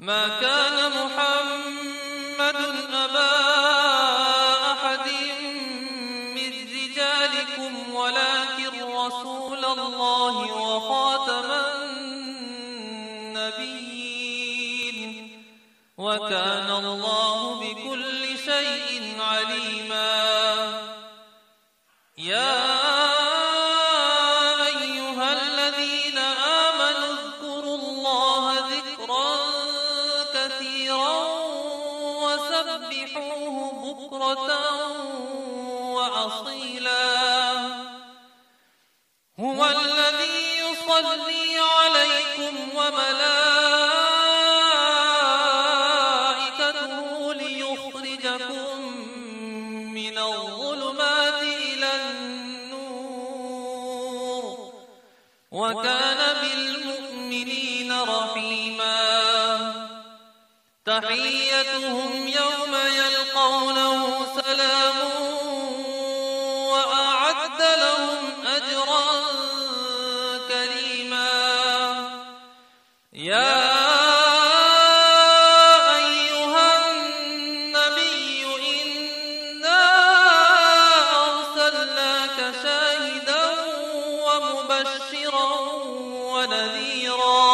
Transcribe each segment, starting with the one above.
ما كان محمد أبا أحد من رجالكم ولكن رسول الله وخاتم النبيين. وكان الله وسبحوه بكرة وأصيلا. هو الذي يصلي عليكم وملائكته ليخرجكم من الظلمات إلى النور. وكان بالمؤمنين رحيما. تحيتهم يوم سلام وأعد لهم أجرا كريما. يا أيها النبي إنا أرسلناك شاهدا ومبشرا ونذيرا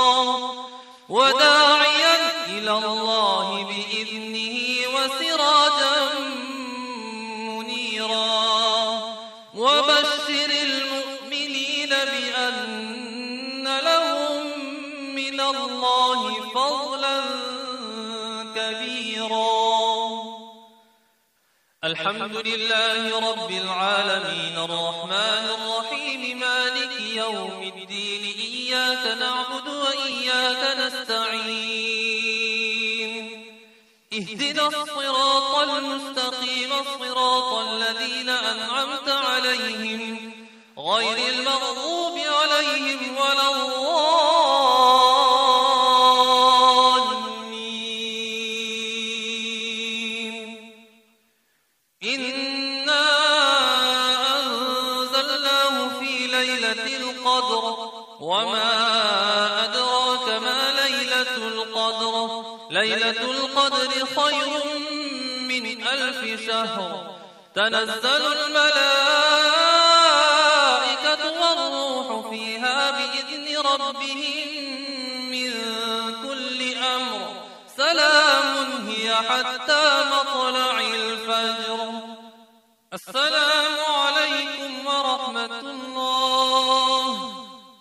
وداعيا إلى الله. الحمد لله رب العالمين الرحمن الرحيم مالك يوم الدين إياك نعبد وإياك نستعين. اهدنا الصراط المستقيم صراط الذين أنعمت عليهم غير ليلة القدر وما أدراك ما ليلة القدر. ليلة القدر خير من ألف شهر. تنزل الملائكة والروح فيها بإذن ربهم من كل أمر. سلام هي حتى مطلع الفجر. السلام عليكم ورحمة الله.